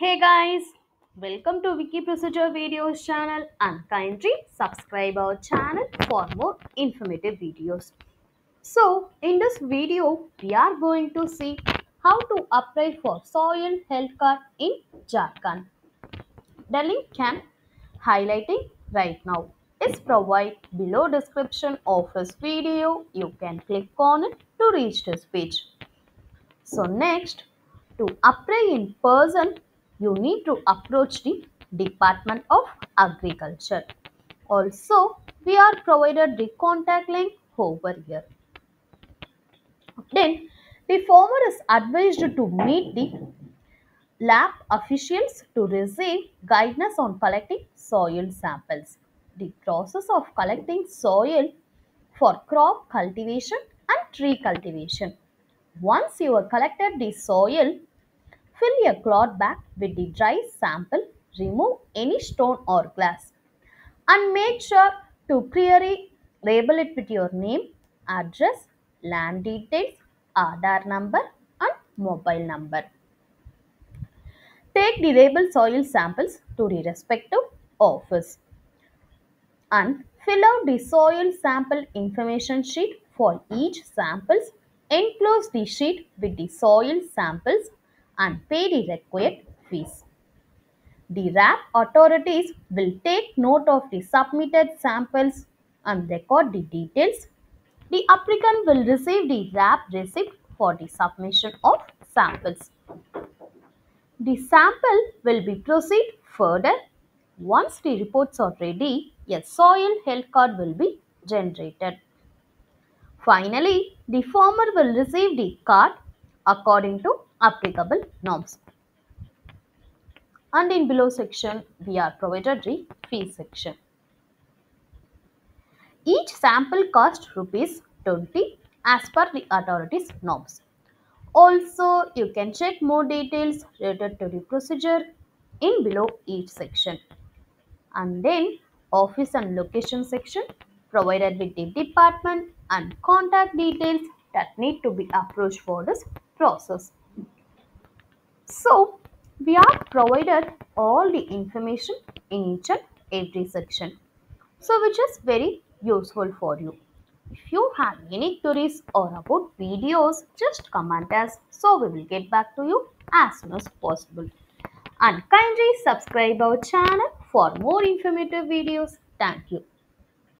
Hey guys, welcome to Wiki Procedure Videos channel and kindly subscribe our channel for more informative videos. So, in this video, we are going to see how to apply for soil health card in Jharkhand. The link can highlighting right now is provided below description of this video. You can click on it to reach this page. So next, to apply in person, you need to approach the Department of Agriculture. Also, we are provided the contact link over here. Then, the farmer is advised to meet the lab officials to receive guidance on collecting soil samples. The process of collecting soil for crop cultivation and tree cultivation. Once you have collected the soil, fill a cloth bag with the dry sample, remove any stone or glass, and make sure to clearly label it with your name, address, land details, Aadhaar number, and mobile number. Take the labeled soil samples to the respective office and fill out the soil sample information sheet for each samples. Enclose the sheet with the soil samples and pay the required fees. The RAP authorities will take note of the submitted samples and record the details. The applicant will receive the RAP receipt for the submission of samples. The sample will be proceed further. Once the reports are ready, a soil health card will be generated. Finally, the farmer will receive the card according to applicable norms. And in below section, we are provided the fee section. Each sample cost rupees 20 as per the authority's norms. Also, you can check more details related to the procedure in below each section. And then office and location section provided with the department and contact details that need to be approached for this process. So, we are provided all the information in each and every section. So, which is very useful for you. If you have any queries or about videos, just comment us so we will get back to you as soon as possible. And kindly subscribe our channel for more informative videos. Thank you.